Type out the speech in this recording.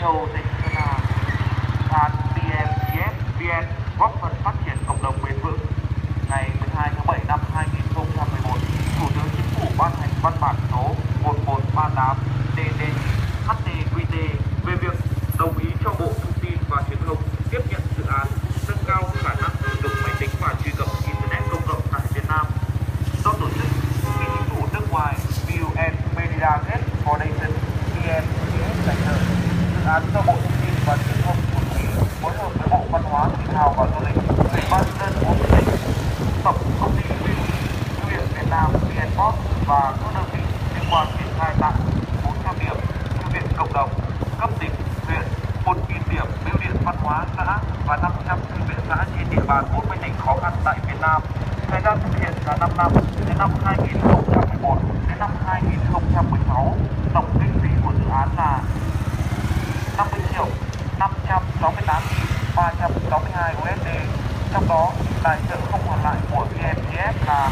Châu tỉnh Sơn La. Dự BMGF VN góp phần phát triển cộng đồng bền vững. Ngày 12 tháng 7 năm 2011, Thủ tướng Chính phủ ban hành văn bản số 1138 TD HTQT về việc đồng ý cho Bộ Thông tin và Truyền thông tiếp nhận dự án nâng cao khả năng sử dụng máy tính và truy cập Internet công cộng tại Việt Nam do tổ chức phi chính phủ nước ngoài VN Media Gate Foundation VN tài trợ. Dự án do Bộ Thông tin và Truyền thông chủ trì phối hợp với Bộ Văn hóa, Thể thao và Du lịch, Ủy ban nhân dân bốn tỉnh, Tổng công ty Bưu điện Việt Nam vnpost và các đơn vị liên quan triển khai tại 400 điểm bưu điện cộng đồng cấp tỉnh, huyện, 1.000 điểm bưu điện văn hóa xã và 500 thư viện xã trên địa bàn 40 tỉnh khó khăn tại Việt Nam. Thời gian thực hiện là 5 năm, từ năm 2011 đến năm 2016. Tổng kinh phí của dự án là 50 triệu 568 362 USD. Trong đó, tài trợ không hoàn lại của VNGF là